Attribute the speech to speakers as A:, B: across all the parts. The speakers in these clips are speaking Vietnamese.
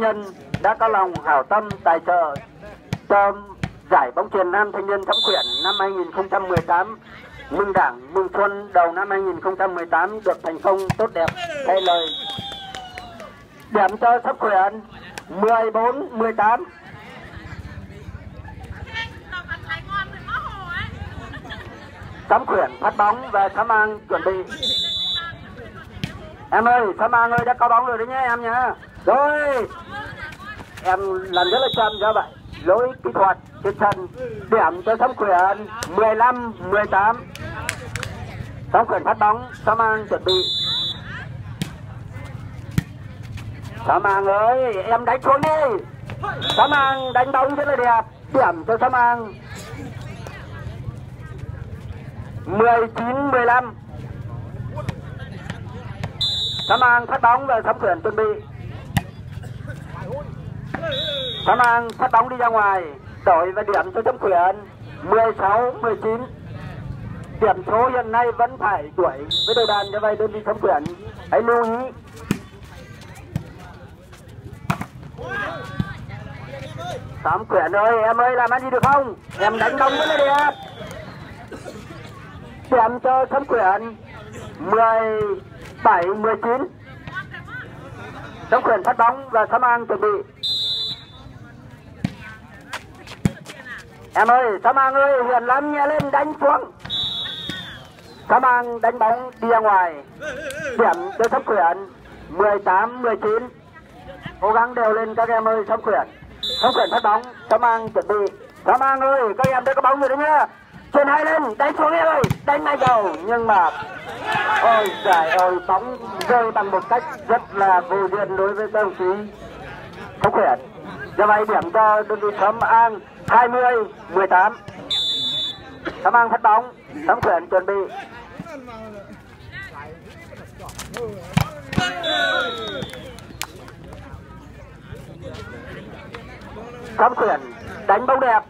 A: nhân đã có lòng hảo tâm tài trợ cho giải bóng chuyền nam thanh niên thẩm quyển năm 2018 mừng đảng mừng xuân đầu năm 2018 được thành công tốt đẹp. Thay lời. Điểm cho thẩm quyển 14 18 Sắm quyển phát bóng và Sám An chuẩn bị. Em ơi, Sám An ơi đã có bóng rồi đấy nhé em nhá rồi. Em làm rất là chăm cho bạn. Lỗi kỹ thuật trên sân. Điểm cho Sắm quyền 15 18 Sắm quyền phát bóng. Sám An chuẩn bị. Sám An ơi, em đánh xuống đi. Sám An đánh bóng rất là đẹp. Điểm cho Sám An 19 15 Sám An phát bóng và Sám quyền chuẩn bị. Sám An phát bóng đi ra ngoài, đổi và điểm cho Sám Quyền 16 19 điểm số hiện nay vẫn phải đuổi với đội đàn như vậy đơn vị Sám Quyền. hãy lưu ý. Tám Quyền ơi, em ơi, làm ăn gì được không? Em đánh bóng rất là đẹp. Điểm cho Sấm Quyền 17 19 Sấm Quyền phát bóng và Sấm An chuẩn bị. Em ơi Sấm mang ơi Huyền lắm nhẹ lên, đánh xuống. Sấm mang đánh bóng đi ra ngoài. Điểm cho sắp Quyển 18 19 cố gắng đều lên các em ơi sắp Quyển. Sắp Quyển phát bóng Sấm mang chuẩn bị. Sấm mang ơi, các em đã có bóng rồi đấy nhá. Trên hai lên, đánh xuống em ơi, đánh ngay đầu. Nhưng mà, ôi trời ơi, bóng rơi bằng một cách rất là vô duyên đối với các đồng chí. Sắp quyển do vậy điểm cho đơn vị sớm an. 20 18 sớm an phát bóng sớm Quyền chuẩn bị. Sớm Quyền đánh bóng đẹp.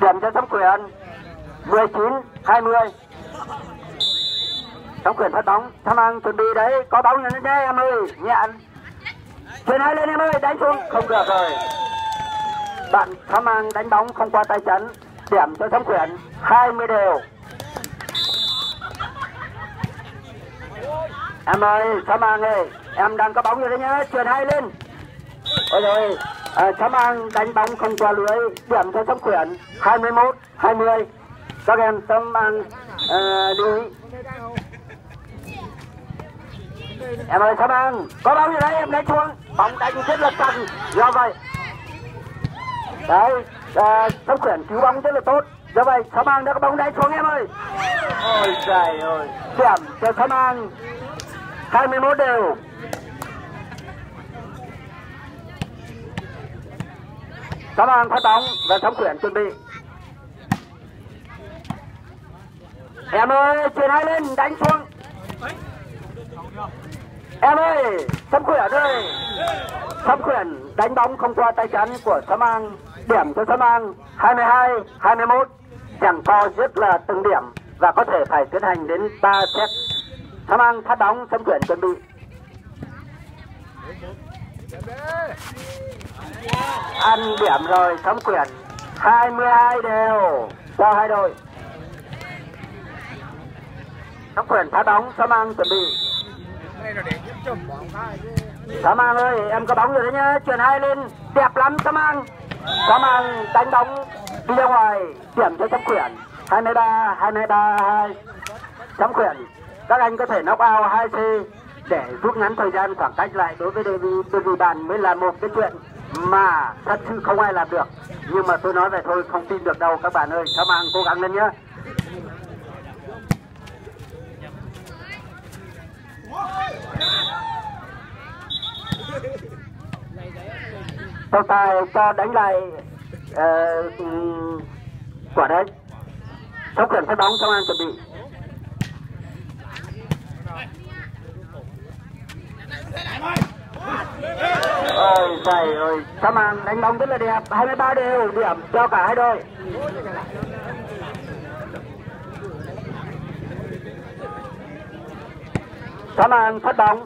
A: Điểm cho Sấm Quyền 19 20 Sấm Quyền phát bóng, Tham An chuẩn bị đấy. Có bóng lên nhé, em ơi, nhẹ. Chuyển hai lên em ơi, đánh xuống. Không được rồi bạn Tham An đánh bóng không qua tay chắn điểm cho Sấm Quyền 20 đều. Em ơi Tham An ơi em đang có bóng rồi đấy nhá chuyển hai lên. Ôi rồi à, Sấm An đánh bóng không qua lưới điểm cho Sấm Quyển 21 20 các em Sấm An à, lưu ý em ơi Sấm An có bóng gì đấy em lấy xuống. Bóng đánh rất là cần do vậy đấy à, Sấm Quyển cứu bóng rất là tốt do vậy Sấm An đã có bóng đánh xuống em ơi ôi trời ơi điểm cho Sấm An 21 đều Cảm ơn phát bóng và thống quyền chuẩn bị. Em ơi, chuyển hai lên, đánh xuống. Em ơi, Sâm Quyền ơi. Sâm Quyền đánh bóng không qua tay chắn của Sâm An. Điểm cho Sơn An 22, 21. Chẳng co rất là từng điểm và có thể phải tiến hành đến 3 set. Sơn An phát bóng, Sâm Quyền chuẩn bị. ăn điểm rồi thống quyền 22 đều cho hai đội thống quyền phát bóng Sơn An chuẩn bị cảm ơn ơi, em có bóng rồi đấy nhá. Chuyển hai lên, đẹp lắm cảm ơn cảm ơn đánh bóng, đi ra ngoài điểm cho chấm quyền 23 23 2 Chấm quyền các anh có thể knock out 2 c để rút ngắn thời gian khoảng cách lại đối với đơn vị đơn vị bàn mới là một cái chuyện mà thật sự không ai làm được. Nhưng mà tôi nói vậy thôi, không tin được đâu. Các bạn ơi các bạn cố gắng lên nhé sau tài cho đánh lại uh, quả đấy Sóc quyền phát bóng trong an chuẩn bị Ôi trời ơi, Sam An đánh bóng rất là đẹp, 23 đều điểm cho cả hai đội. Sam An phát bóng.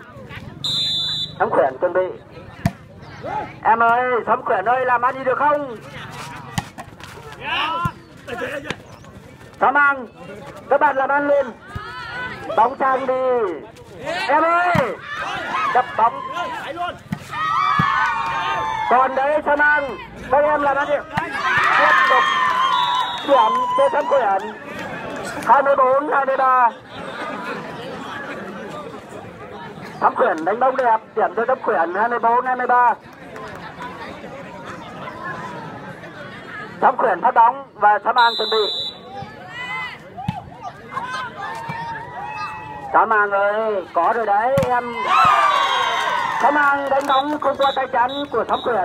A: Thắng khuyển chuẩn bị em ơi sấm quyển ơi, làm ăn gì được không? Sấm ăn các bạn làm ăn lên bóng trang đi. Em ơi, đập bóng. Còn đấy sấm ăn các em làm ăn đi. Tiếp tục chuyển cho sấm quyển. 24 23 Thắm Quyển đánh bóng đẹp, điểm cho Thắm Quyển 24 23. Thắm Quyển phát bóng và Thắm An chuẩn bị. Thắm An ơi, có rồi đấy em. Thắm An đánh bóng không qua tay chắn của Thắm Quyển.